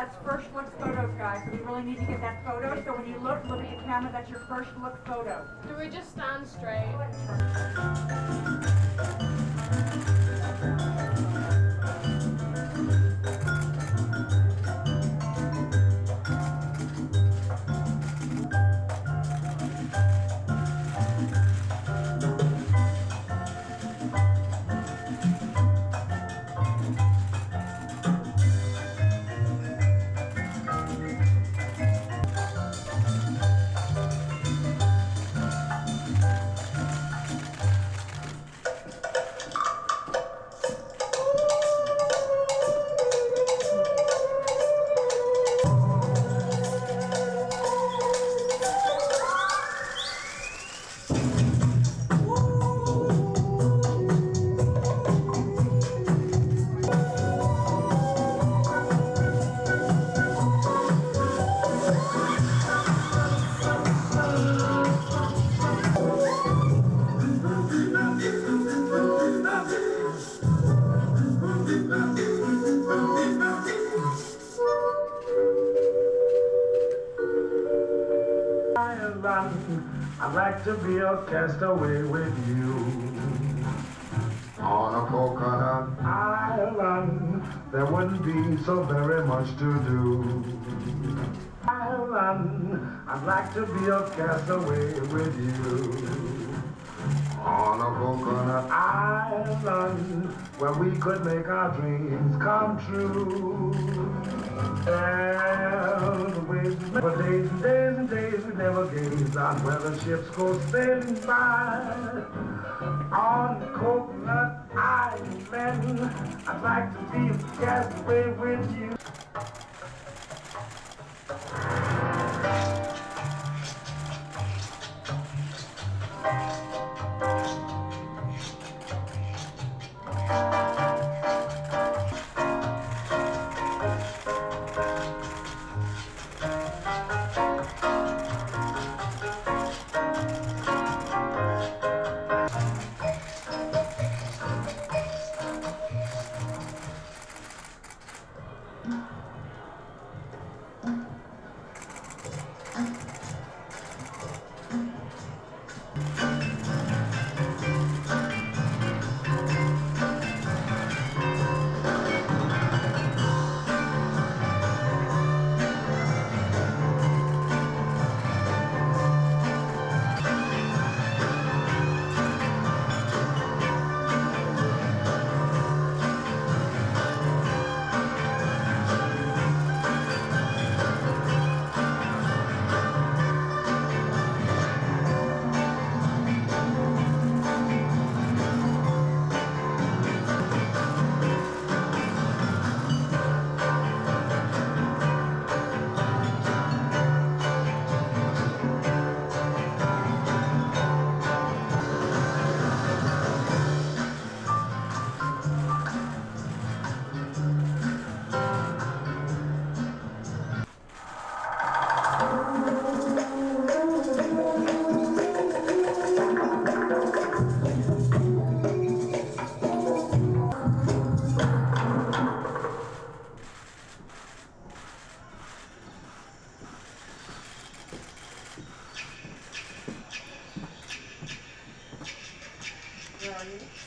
That's first look photos, guys. We really need to get that photo. So when you look, look at the camera. That's your first look photo. Do we just stand straight? I'd like to be a castaway with you. On a coconut island, there wouldn't be so very much to do. Island, I'd like to be a castaway with you. On a coconut island, where we could make our dreams come true. And we for days and days and days we never gaze on where the ships go sailing by. On Coconut Island, I'd like to be a castaway with you.